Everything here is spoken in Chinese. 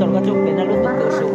talaga chụp bên là lúc tự tự sụp